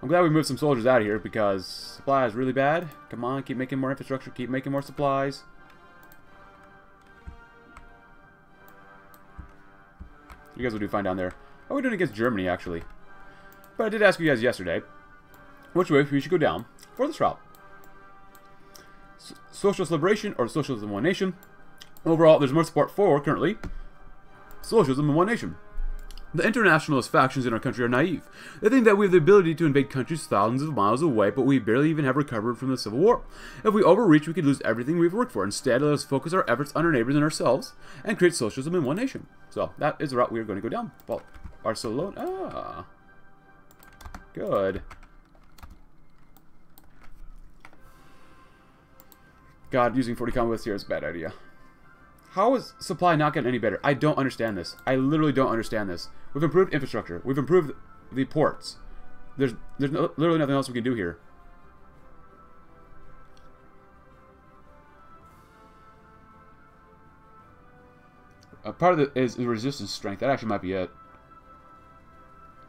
I'm glad we moved some soldiers out of here because supply is really bad. Come on, keep making more infrastructure, keep making more supplies. You guys will do fine down there. Oh, How are we doing against Germany, actually? But I did ask you guys yesterday which way we should go down for this route. S socialist liberation or socialism one nation. Overall, there's more support for, currently, socialism in one nation. The internationalist factions in our country are naive. They think that we have the ability to invade countries thousands of miles away, but we barely even have recovered from the Civil War. If we overreach, we could lose everything we've worked for. Instead, let us focus our efforts on our neighbors and ourselves and create socialism in one nation. So, that is the route we are going to go down. Well, Barcelona... Ah. Good. God, using 40 combos here is a bad idea. How is supply not getting any better? I don't understand this. I literally don't understand this. We've improved infrastructure. We've improved the ports. There's there's no, literally nothing else we can do here. A part of it is resistance strength. That actually might be it.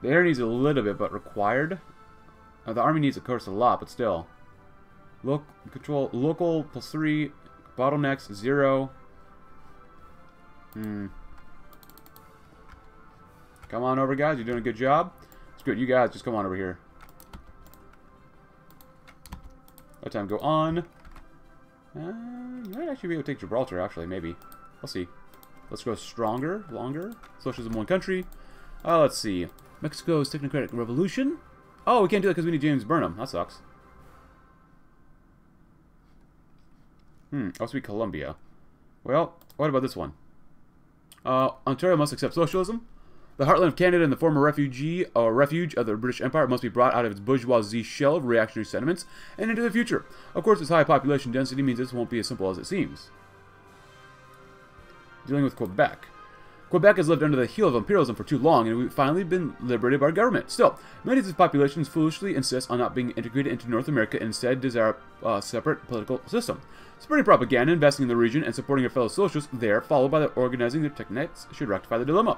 The air needs a little bit, but required. Uh, the army needs, of course, a lot, but still. Local control local plus three bottlenecks zero. Hmm. Come on over, guys. You're doing a good job. It's good. You guys, just come on over here. Let time go on. Uh, you might actually be able to take Gibraltar, actually, maybe. We'll see. Let's go stronger, longer. Socialism one country. Uh, let's see. Mexico's technocratic revolution. Oh, we can't do that because we need James Burnham. That sucks. Hmm, also be Colombia. Well, what about this one? Uh, Ontario must accept socialism. The heartland of Canada and the former refugee or refuge of the British Empire must be brought out of its bourgeoisie shell of reactionary sentiments and into the future. Of course, its high population density means this won't be as simple as it seems. Dealing with Quebec. Quebec has lived under the heel of imperialism for too long, and we've finally been liberated by our government. Still, many of its populations foolishly insist on not being integrated into North America and instead desire a uh, separate political system. Spreading propaganda, investing in the region, and supporting your fellow socialists there, followed by the organizing their techniques, should rectify the dilemma.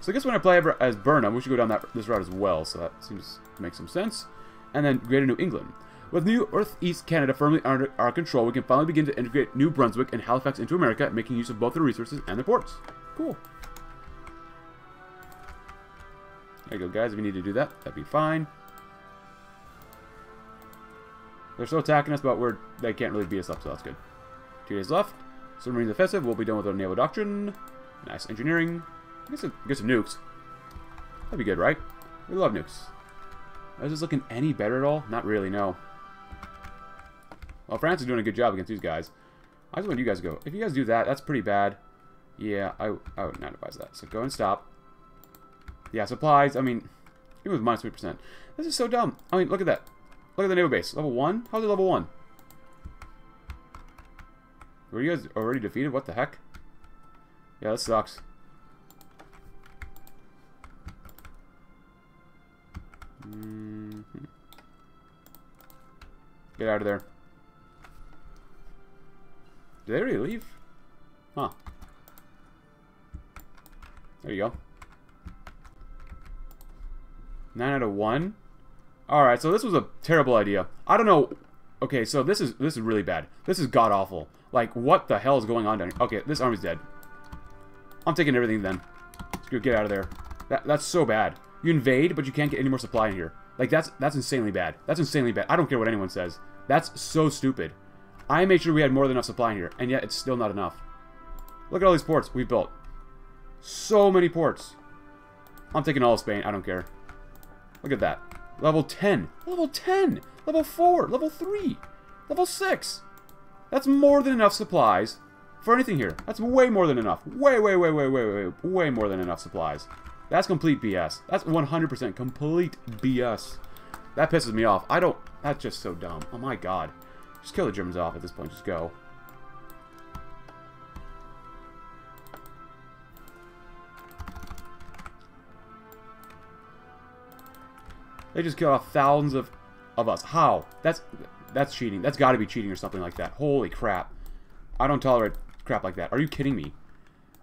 So I guess when I play as Burnham, we should go down that this route as well, so that seems to make some sense. And then Greater New England. With New Earth East Canada firmly under our control, we can finally begin to integrate New Brunswick and Halifax into America, making use of both the resources and the ports. Cool. There you go, guys. If you need to do that, that'd be fine. They're still attacking us, but we're they can't really beat us up, so that's good. Two days left. Submarine offensive. We'll be done with our naval doctrine. Nice engineering. Get some, get some nukes. That'd be good, right? We love nukes. Is this looking any better at all? Not really, no. Well, France is doing a good job against these guys. I just want you guys to go. If you guys do that, that's pretty bad. Yeah, I, I would not advise that. So go and stop. Yeah, supplies, I mean, even was minus 3%. This is so dumb. I mean, look at that. Look at the naval base. Level 1? How's it level 1? Were you guys already defeated? What the heck? Yeah, that sucks. Mm -hmm. Get out of there. Did they already leave? Huh. There you go. 9 out of 1? Alright, so this was a terrible idea. I don't know. Okay, so this is this is really bad. This is god-awful. Like, what the hell is going on down here? Okay, this army's dead. I'm taking everything then. Let's get out of there. That, that's so bad. You invade, but you can't get any more supply in here. Like, that's that's insanely bad. That's insanely bad. I don't care what anyone says. That's so stupid. I made sure we had more than enough supply in here, and yet it's still not enough. Look at all these ports we built. So many ports. I'm taking all of Spain. I don't care. Look at that. Level 10. Level 10. Level 4. Level 3. Level 6. That's more than enough supplies for anything here. That's way more than enough. Way, way, way, way, way, way, way more than enough supplies. That's complete BS. That's 100% complete BS. That pisses me off. I don't... That's just so dumb. Oh my god. Just kill the Germans off at this point. Just go. They just killed off thousands of, of us. How? That's that's cheating. That's got to be cheating or something like that. Holy crap. I don't tolerate crap like that. Are you kidding me?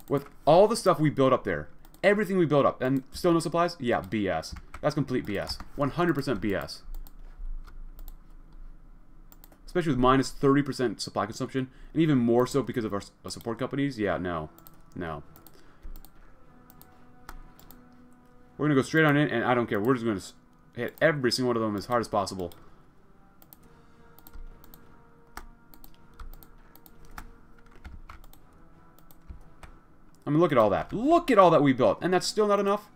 With all the stuff we built up there, everything we built up, and still no supplies? Yeah, BS. That's complete BS. 100% BS. Especially with minus 30% supply consumption, and even more so because of our uh, support companies. Yeah, no. No. We're going to go straight on in, and I don't care. We're just going to hit every single one of them as hard as possible. I mean, look at all that. Look at all that we built. And that's still not enough?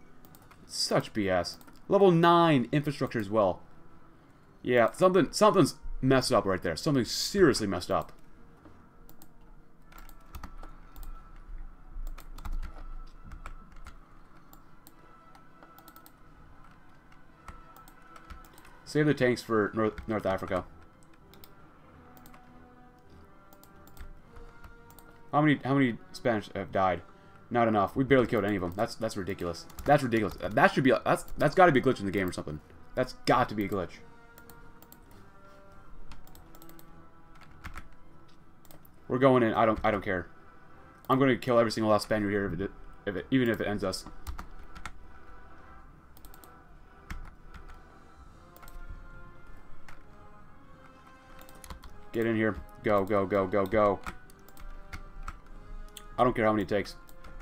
Such BS. Level 9 infrastructure as well. Yeah, something something's messed up right there. Something seriously messed up. Save the tanks for North, North Africa. How many how many Spanish have died? Not enough. We barely killed any of them. That's that's ridiculous. That's ridiculous. That should be that's that's got to be a glitch in the game or something. That's got to be a glitch. We're going in. I don't I don't care. I'm going to kill every single last Spaniard here if it, if it even if it ends us. Get in here. Go, go, go, go, go. I don't care how many it takes.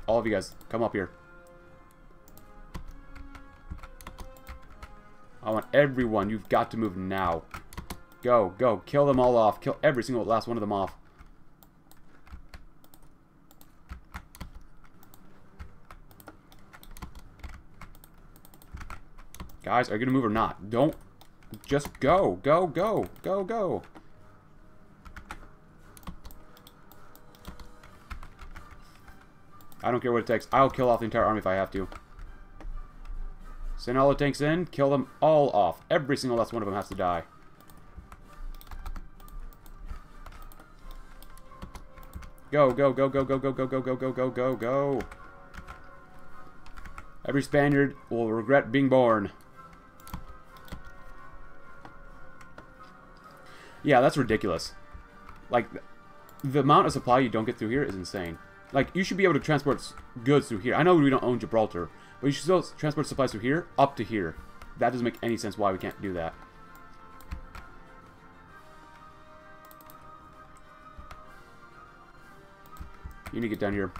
All of you guys, come up here. I want everyone. You've got to move now. Go, go. Kill them all off. Kill every single last one of them off. Guys, are you going to move or not? Don't. Just go. Go, go. Go, go. I don't care what it takes. I'll kill off the entire army if I have to. Send all the tanks in. Kill them all off. Every single last one of them has to die. Go, go, go, go, go, go, go, go, go, go, go, go, go. Every Spaniard will regret being born. Yeah, that's ridiculous. Like, the amount of supply you don't get through here is insane. Like, you should be able to transport goods through here. I know we don't own Gibraltar, but you should still transport supplies through here up to here. That doesn't make any sense why we can't do that. You need to get down here.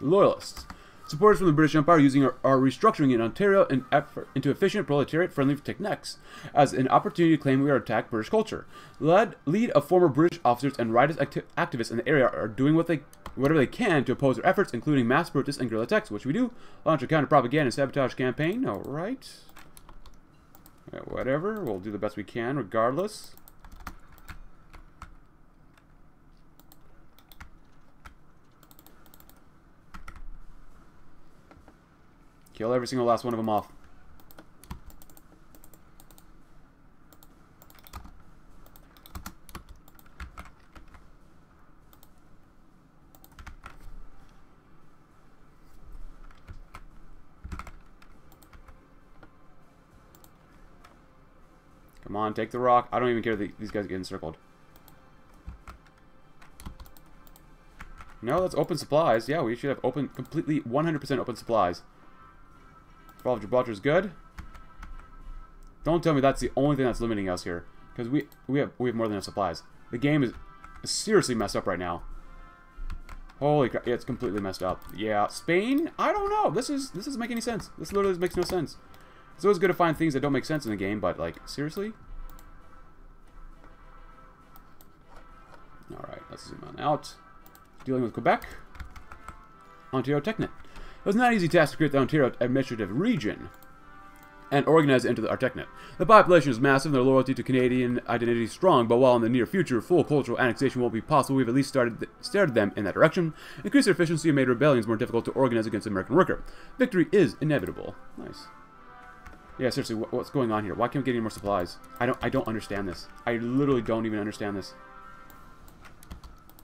Loyalists. Supporters from the British Empire using our, our restructuring in Ontario into efficient proletariat-friendly techniques as an opportunity to claim we are attack British culture. Led, lead of former British officers and rightist acti activists in the area are doing what they whatever they can to oppose our efforts, including mass protests and guerrilla attacks, which we do. Launch a counter-propaganda and sabotage campaign. All right. Whatever. We'll do the best we can regardless. Kill every single last one of them off. Come on, take the rock. I don't even care that these guys get encircled. No, that's open supplies. Yeah, we should have open, completely 100% open supplies. Fall of Gibraltar is good. Don't tell me that's the only thing that's limiting us here. Because we, we, have, we have more than enough supplies. The game is seriously messed up right now. Holy crap, it's completely messed up. Yeah, Spain? I don't know. This is this doesn't make any sense. This literally makes no sense. It's always good to find things that don't make sense in the game, but like, seriously? Alright, let's zoom on out. Dealing with Quebec. Ontario Technate. It was not an easy task to create the Ontario administrative region and organize it into the Artecnet. The population is massive and their loyalty to Canadian identity is strong, but while in the near future full cultural annexation won't be possible, we've at least started, started them in that direction, increased their efficiency, and made rebellions more difficult to organize against the American worker. Victory is inevitable. Nice. Yeah, seriously, what's going on here? Why can't we get any more supplies? I don't, I don't understand this. I literally don't even understand this.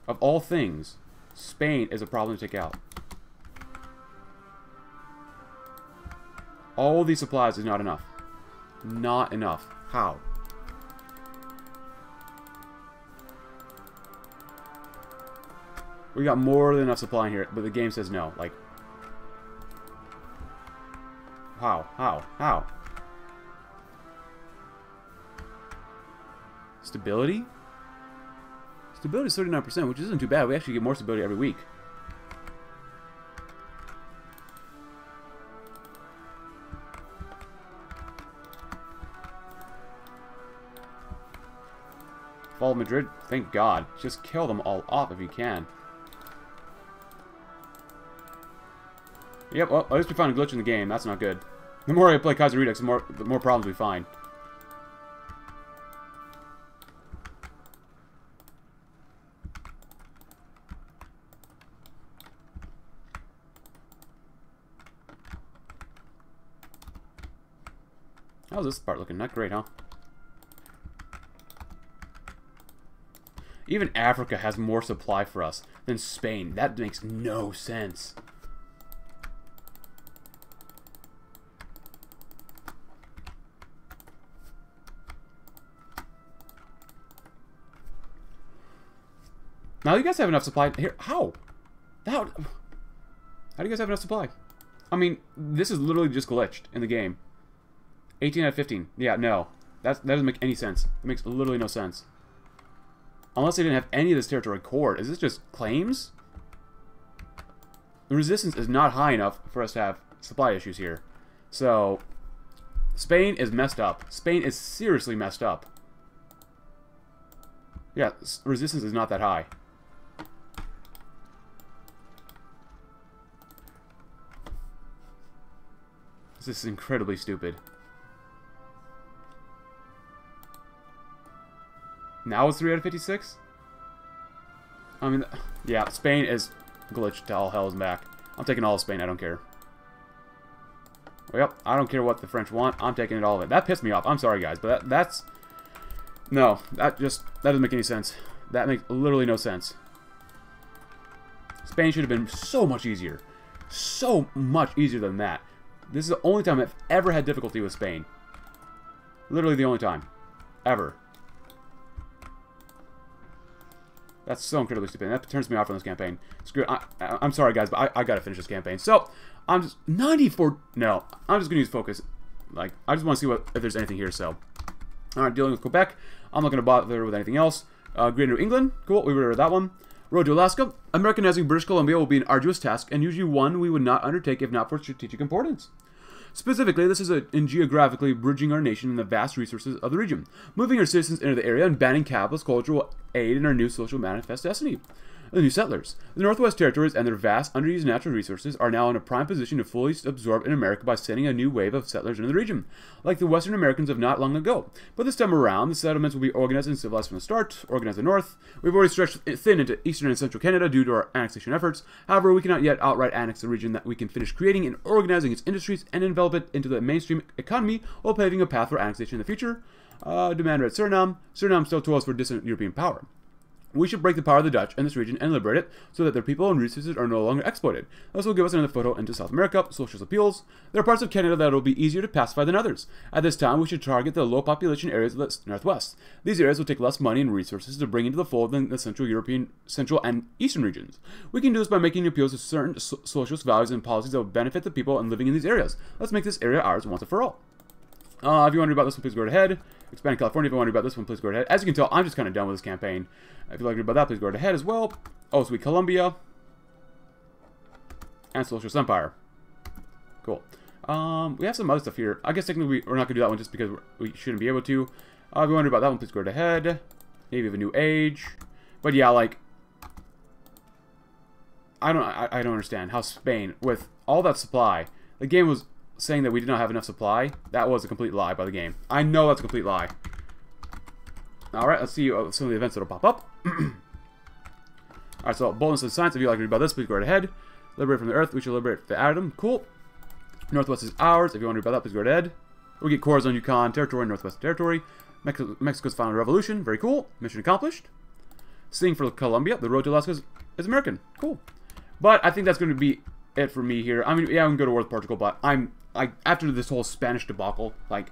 Of all things, Spain is a problem to take out. All these supplies is not enough. Not enough. How? We got more than enough supply in here, but the game says no. Like, how? How? How? Stability? Stability is 39%, which isn't too bad. We actually get more stability every week. Madrid? Thank God. Just kill them all off if you can. Yep, well, at least we found a glitch in the game. That's not good. The more I play Kaiser Redux, the more, the more problems we find. How's this part looking? Not great, huh? Even Africa has more supply for us than Spain. That makes no sense. Now you guys have enough supply here. How? How? How do you guys have enough supply? I mean, this is literally just glitched in the game. 18 out of 15. Yeah, no. That's, that doesn't make any sense. It makes literally no sense. Unless they didn't have any of this territory core. Is this just claims? The resistance is not high enough for us to have supply issues here. So, Spain is messed up. Spain is seriously messed up. Yeah, resistance is not that high. This is incredibly stupid. Now it's 3 out of 56? I mean, yeah, Spain is glitched to all hell's back. I'm taking all of Spain, I don't care. Well, yep, I don't care what the French want. I'm taking it all of it. That pissed me off. I'm sorry, guys, but that, that's... No, that just... That doesn't make any sense. That makes literally no sense. Spain should have been so much easier. So much easier than that. This is the only time I've ever had difficulty with Spain. Literally the only time. Ever. That's so incredibly stupid. That turns me off from this campaign. Screw it. I, am sorry, guys, but I, I gotta finish this campaign. So, I'm just... 94... No. I'm just gonna use focus. Like, I just want to see what if there's anything here, so... Alright, dealing with Quebec. I'm not gonna bother with anything else. Uh, Great New England. Cool, we read that one. Road to Alaska. Americanizing British Columbia will be an arduous task, and usually one we would not undertake if not for strategic importance. Specifically, this is a, in geographically bridging our nation and the vast resources of the region. Moving our citizens into the area and banning capitalist culture will aid in our new social manifest destiny the new settlers. The Northwest Territories and their vast underused natural resources are now in a prime position to fully absorb in America by sending a new wave of settlers into the region, like the Western Americans of not long ago. But this time around, the settlements will be organized and civilized from the start, organized the North. We've already stretched thin into eastern and central Canada due to our annexation efforts. However, we cannot yet outright annex the region that we can finish creating and organizing its industries and envelop it into the mainstream economy while paving a path for annexation in the future. Uh, demand red Suriname. Suriname still tools for distant European power. We should break the power of the Dutch in this region and liberate it so that their people and resources are no longer exploited. This will give us another foothold into South America, socialist appeals. There are parts of Canada that will be easier to pacify than others. At this time, we should target the low population areas of the Northwest. These areas will take less money and resources to bring into the fold than the Central European, Central and Eastern regions. We can do this by making appeals to certain so socialist values and policies that will benefit the people and living in these areas. Let's make this area ours once and for all. Uh, if you wonder about this one, please go ahead. Expanding California, if you wonder about this one, please go ahead. As you can tell, I'm just kind of done with this campaign. If you like about that, please go ahead as well. Oh, sweet Columbia. And Socialist Empire. Cool. Um, we have some other stuff here. I guess technically we're not going to do that one just because we shouldn't be able to. Uh, if you wonder about that one, please go ahead. Maybe of a new age. But yeah, like... I don't, I, I don't understand how Spain, with all that supply, the game was saying that we did not have enough supply, that was a complete lie by the game. I know that's a complete lie. Alright, let's see uh, some of the events that'll pop up. Alright, so boldness of science, if you'd like to read about this, please go right ahead. Liberate from the earth, we shall liberate the atom. Cool. Northwest is ours, if you want to read about that, please go ahead. We get cores on Yukon Territory, Northwest Territory. Mexico, Mexico's final revolution, very cool. Mission accomplished. Sting for Colombia, the road to Alaska is American. Cool. But I think that's going to be it for me here. I mean, yeah, I can go to with Portugal, but I'm like after this whole Spanish debacle, like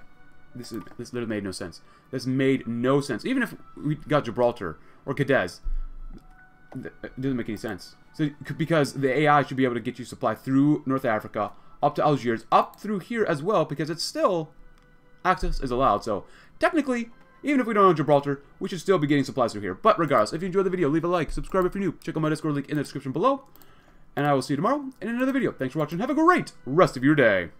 this is this literally made no sense. This made no sense. Even if we got Gibraltar or Cadiz, it doesn't make any sense. So because the AI should be able to get you supply through North Africa up to Algiers, up through here as well, because it's still access is allowed. So technically, even if we don't own Gibraltar, we should still be getting supplies through here. But regardless, if you enjoyed the video, leave a like, subscribe if you're new, check out my Discord link in the description below, and I will see you tomorrow in another video. Thanks for watching. Have a great rest of your day.